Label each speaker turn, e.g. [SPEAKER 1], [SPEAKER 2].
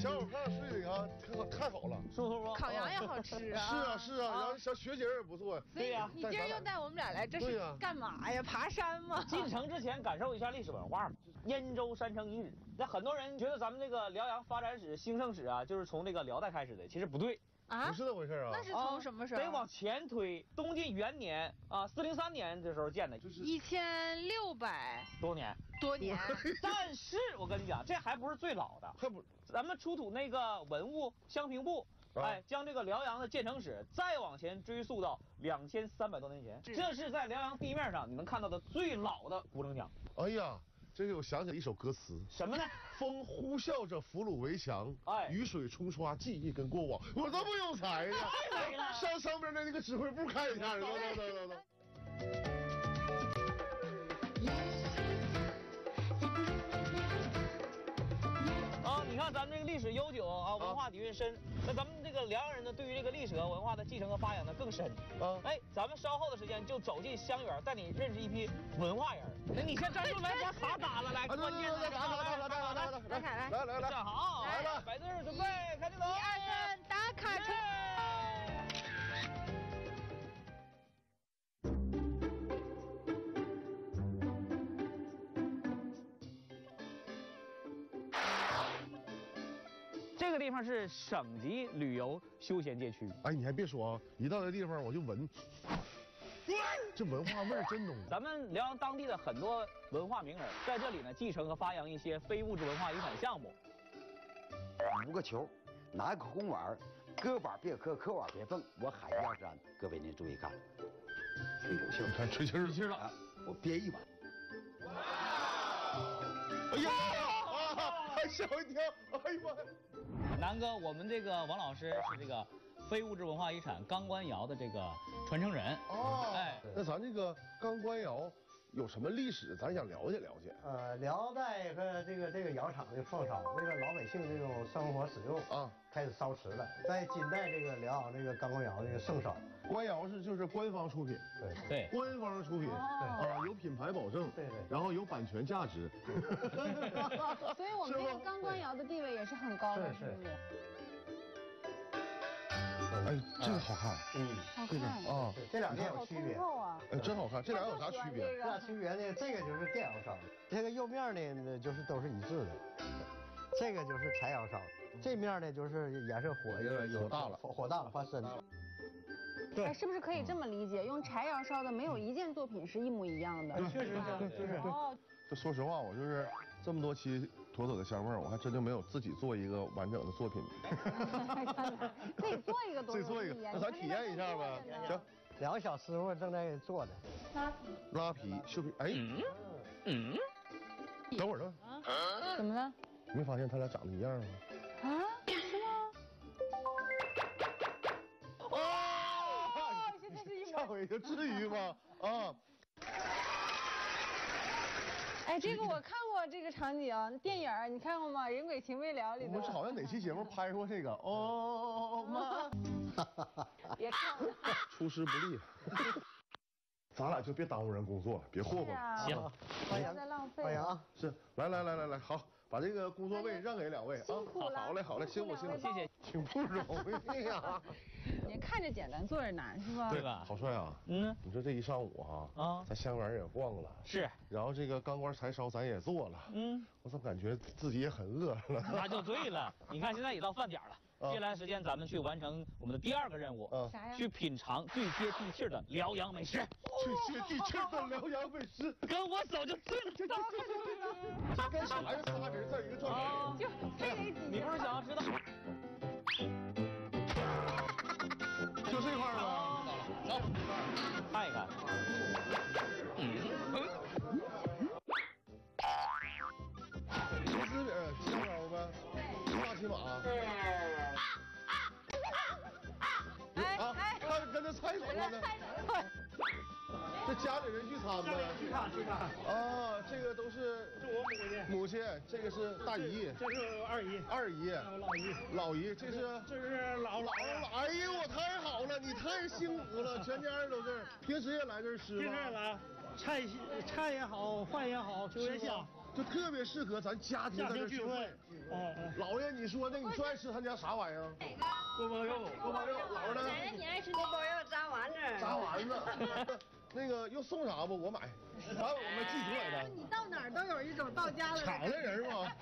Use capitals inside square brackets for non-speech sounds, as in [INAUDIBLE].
[SPEAKER 1] 小伙胖睡的啊，太好太好了。
[SPEAKER 2] 舒服不？
[SPEAKER 3] 烤羊也好吃啊。
[SPEAKER 1] 是啊是啊，然后小雪景也不错。
[SPEAKER 3] 对呀你今儿又带我们俩来，这是干嘛呀？爬山吗？
[SPEAKER 2] 进城之前感受一下历史文化嘛。燕州山城遗址，那很多人觉得咱们这个辽阳发展史、兴盛史啊，就是从这个辽代开始的，其实不对。
[SPEAKER 1] 啊，不是那回事啊！
[SPEAKER 3] 那是从什么时候？
[SPEAKER 2] 得往前推，东晋元年啊，四零三年的时候建的，
[SPEAKER 3] 就是一千六百
[SPEAKER 2] 多年，
[SPEAKER 3] 多年。[LAUGHS]
[SPEAKER 2] 但是我跟你讲，这还不是最老的，
[SPEAKER 1] 还不，
[SPEAKER 2] 咱们出土那个文物襄平布，哎，将这个辽阳的建成史再往前追溯到两千三百多年前，这是在辽阳地面上你能看到的最老的古城墙。
[SPEAKER 1] 哎呀！这个我想起了一首歌词，
[SPEAKER 2] 什么呢？[LAUGHS]
[SPEAKER 1] 风呼啸着俘虏围墙，哎，雨水冲刷记忆跟过往，我都不用猜呀，
[SPEAKER 2] 太美了！
[SPEAKER 1] 上上边的那个指挥部看一下，[LAUGHS] 走走走走走。
[SPEAKER 2] 历史悠久啊，文化底蕴深。那咱们这个辽阳人呢，对于这个历史和文化的继承和发扬呢更深。啊，哎，咱们稍后的时间就走进香园，带你认识一批文化人。那你先站住，来，把卡打了，来，关键的
[SPEAKER 1] 打卡，打卡，打卡，打卡，
[SPEAKER 3] 来来
[SPEAKER 1] 来来来，
[SPEAKER 2] 站好，
[SPEAKER 1] 来了，
[SPEAKER 2] 摆队准备，开始走，
[SPEAKER 3] 一二三，打卡车。
[SPEAKER 2] 这个地方是省级旅游休闲街区。
[SPEAKER 1] 哎，你还别说啊，一到这地方我就闻，这文化味儿真浓。
[SPEAKER 2] 咱们辽阳当地的很多文化名人在这里呢，继承和发扬一些非物质文化遗产项目。
[SPEAKER 4] 五个球，拿一个红碗，搁碗别磕，磕碗别蹦。我喊一二三，各位您注意看，吹口气，
[SPEAKER 1] 看吹气儿，
[SPEAKER 2] 吹气了。
[SPEAKER 4] 我憋一碗。
[SPEAKER 1] 哎呀！啊！吓我一跳！哎呀妈！
[SPEAKER 2] 南哥，我们这个王老师是这个非物质文化遗产钢官窑的这个传承人
[SPEAKER 1] 哦。哎，那咱这个钢官窑有什么历史？咱想了解了解。
[SPEAKER 5] 呃，辽代和这个这个窑厂的创烧，为了老百姓这种生活使用啊，开始烧瓷了。在金代这个辽阳这个钢官窑这个盛烧，
[SPEAKER 1] 官窑是就是官方出品，
[SPEAKER 5] 对
[SPEAKER 2] 对，
[SPEAKER 1] 官方出品，对啊，有品牌保证，
[SPEAKER 5] 对对，
[SPEAKER 1] 然后有版权价值。[LAUGHS]
[SPEAKER 3] 所以我们这个钢官窑的地位也是很高的，
[SPEAKER 5] 是不是？
[SPEAKER 1] 哎，这个好看，
[SPEAKER 3] 嗯，好看
[SPEAKER 1] 啊，
[SPEAKER 5] 这两个有区别
[SPEAKER 3] 啊，
[SPEAKER 1] 哎，真好看，这俩有啥区别？
[SPEAKER 5] 这俩区别呢？这个就是电窑烧的，这个釉面呢就是都是一致的，这个就是柴窑烧的，这面呢就是颜色火
[SPEAKER 1] 有有大了，
[SPEAKER 5] 火大了发深。
[SPEAKER 3] 对，是不是可以这么理解？用柴窑烧的没有一件作品是一模一样的。
[SPEAKER 5] 确实是，就是哦。
[SPEAKER 1] 就说实话，我就是这么多期妥妥的香味儿，我还真就没有自己做一个完整的作品。[LAUGHS] [LAUGHS]
[SPEAKER 3] 自己做一个，
[SPEAKER 1] 自己做一个，那咱体验一下呗。行，
[SPEAKER 5] 两个小师傅正在做呢。
[SPEAKER 3] 拉皮，
[SPEAKER 1] 拉皮，哎，嗯，等会儿呢？
[SPEAKER 3] 啊？怎么了？
[SPEAKER 1] 你没发现他俩长得一样吗？
[SPEAKER 3] 啊？是吗？
[SPEAKER 1] 哦，吓我一跳，至于吗？啊！
[SPEAKER 3] 哎，这个我看过这个场景，电影你看过吗？《人鬼情未了》里
[SPEAKER 1] 我们是好像哪期节目拍过这个？哦 [LAUGHS] 妈！
[SPEAKER 3] 别看了，[LAUGHS]
[SPEAKER 1] 出师不利。咱俩就别耽误人工作了，别霍霍了。
[SPEAKER 2] 行，
[SPEAKER 3] 欢迎再浪费。
[SPEAKER 5] 欢迎啊！
[SPEAKER 1] 是，来来来来来，好，把这个工作位让给两位啊。
[SPEAKER 3] 辛苦了，
[SPEAKER 1] 好嘞好嘞，辛苦辛苦，
[SPEAKER 2] 谢谢，
[SPEAKER 1] 挺不容易啊。[LAUGHS]
[SPEAKER 3] 你看着简单，做着难是吧？
[SPEAKER 2] 对吧？
[SPEAKER 1] 好帅啊，嗯，你说这一上午哈，啊，咱香园也逛了，
[SPEAKER 2] 是，
[SPEAKER 1] 然后这个钢管柴烧咱也做了，嗯，我怎么感觉自己也很饿了？
[SPEAKER 2] 那就对了，你看现在也到饭点了。接下来时间，咱们去完成我们的第二个任务，
[SPEAKER 3] 啥呀？
[SPEAKER 2] 去品尝最接地气的辽阳美食。
[SPEAKER 1] 最接地气的辽阳美食，[LAUGHS]
[SPEAKER 2] 跟我走就对了。
[SPEAKER 1] 这跟啥呀？仨人在一个状态。
[SPEAKER 3] 就非得几
[SPEAKER 2] 你不是想要知道？
[SPEAKER 1] 就这块
[SPEAKER 2] 吗？走，看一看。
[SPEAKER 1] 他跟着菜走了呢。这家里人聚餐呗？
[SPEAKER 5] 聚餐聚餐。
[SPEAKER 1] 啊，这个都是
[SPEAKER 5] 是我母亲。
[SPEAKER 1] 母亲，这个是大姨。
[SPEAKER 5] 这是二姨。
[SPEAKER 1] 二姨。
[SPEAKER 5] 老姨。
[SPEAKER 1] 老姨，这是
[SPEAKER 5] 这是老老
[SPEAKER 1] 老。哎呦，我太好了，你太幸福了，[LAUGHS] 全家人都这儿，平时也来这儿吃吗？
[SPEAKER 5] 平时也来，菜菜也好，饭也好，酒也香。
[SPEAKER 1] 就特别适合咱家庭在这聚会。哦老爷，你说那你最爱吃他家啥玩意儿？
[SPEAKER 6] 锅包肉，
[SPEAKER 1] 锅包肉。老爷呢？
[SPEAKER 7] 奶奶，你爱吃锅包肉、炸丸子。[LAUGHS]
[SPEAKER 1] 那个又送啥不？我买。[LAUGHS] 完我们祭祖来的。
[SPEAKER 3] 你到哪儿都有一种到家了。
[SPEAKER 1] 抢的人嘛。